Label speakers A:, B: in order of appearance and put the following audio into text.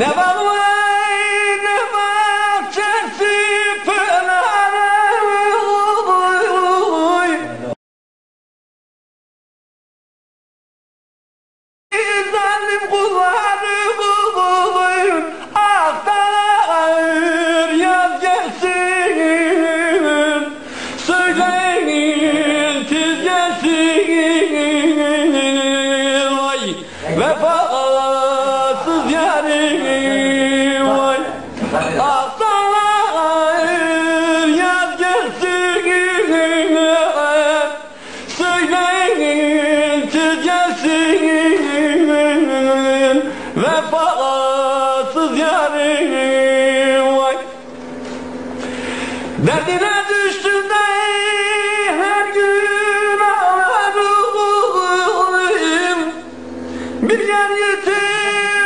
A: Never yarim vay. Atlar yaz geçtiğini Söyleyin siz gelsin. Vefasız yarim vay. Derdine her gün ağlarım Bir yer yetim